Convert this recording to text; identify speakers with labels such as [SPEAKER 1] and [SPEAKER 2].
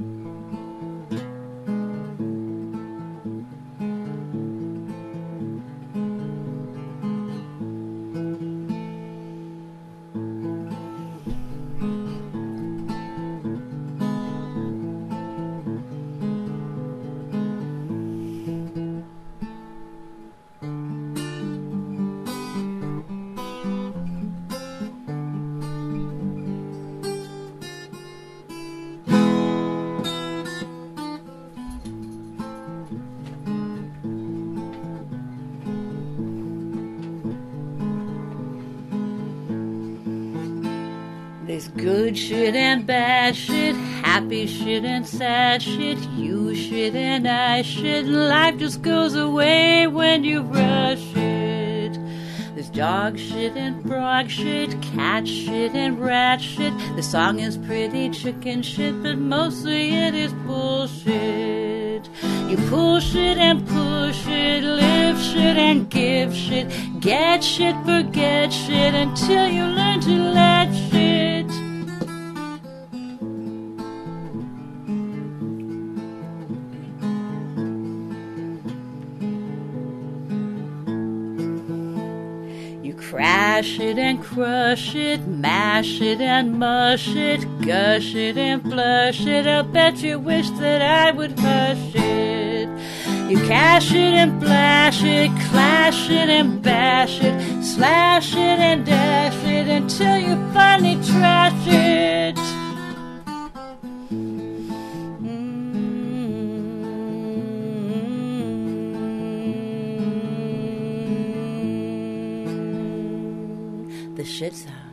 [SPEAKER 1] Mm-hmm. There's good shit and bad shit, happy shit and sad shit, you shit and I shit, life just goes away when you rush it. There's dog shit and frog shit, cat shit and rat shit. The song is pretty chicken shit, but mostly it is bullshit. You pull shit and push it, live shit and give shit, get shit, forget shit until you crash it and crush it, mash it and mush it, gush it and flush it. I'll bet you wish that I would hush it. You cash it and flash it, clash it and bash it, slash it and dash it until you the shits out.